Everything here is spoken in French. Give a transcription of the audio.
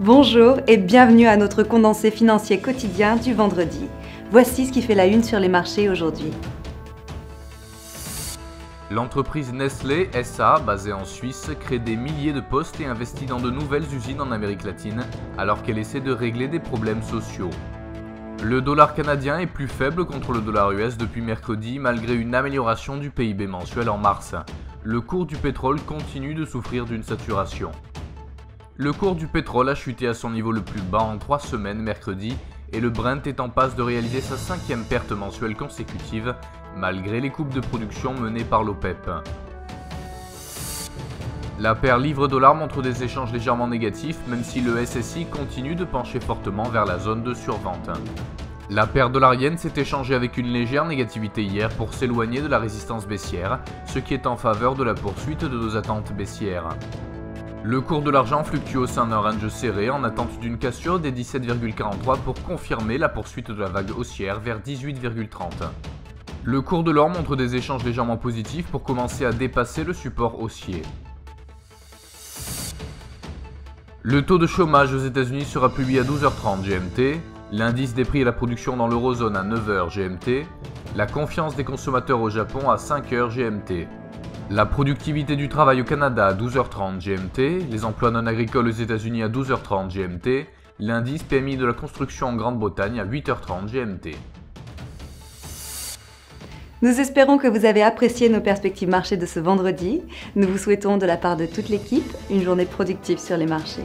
Bonjour et bienvenue à notre condensé financier quotidien du vendredi. Voici ce qui fait la une sur les marchés aujourd'hui. L'entreprise Nestlé SA, basée en Suisse, crée des milliers de postes et investit dans de nouvelles usines en Amérique latine, alors qu'elle essaie de régler des problèmes sociaux. Le dollar canadien est plus faible contre le dollar US depuis mercredi, malgré une amélioration du PIB mensuel en mars. Le cours du pétrole continue de souffrir d'une saturation. Le cours du pétrole a chuté à son niveau le plus bas en trois semaines mercredi et le Brent est en passe de réaliser sa cinquième perte mensuelle consécutive malgré les coupes de production menées par l'OPEP. La paire livre-dollar montre des échanges légèrement négatifs même si le SSI continue de pencher fortement vers la zone de survente. La paire dollarienne s'est échangée avec une légère négativité hier pour s'éloigner de la résistance baissière, ce qui est en faveur de la poursuite de nos attentes baissières. Le cours de l'argent fluctue au sein d'un range serré en attente d'une cassure des 17,43 pour confirmer la poursuite de la vague haussière vers 18,30. Le cours de l'or montre des échanges légèrement positifs pour commencer à dépasser le support haussier. Le taux de chômage aux États-Unis sera publié à 12h30 GMT, l'indice des prix à la production dans l'eurozone à 9h GMT, la confiance des consommateurs au Japon à 5h GMT. La productivité du travail au Canada à 12h30 GMT, les emplois non agricoles aux États-Unis à 12h30 GMT, l'indice PMI de la construction en Grande-Bretagne à 8h30 GMT. Nous espérons que vous avez apprécié nos perspectives marché de ce vendredi. Nous vous souhaitons de la part de toute l'équipe une journée productive sur les marchés.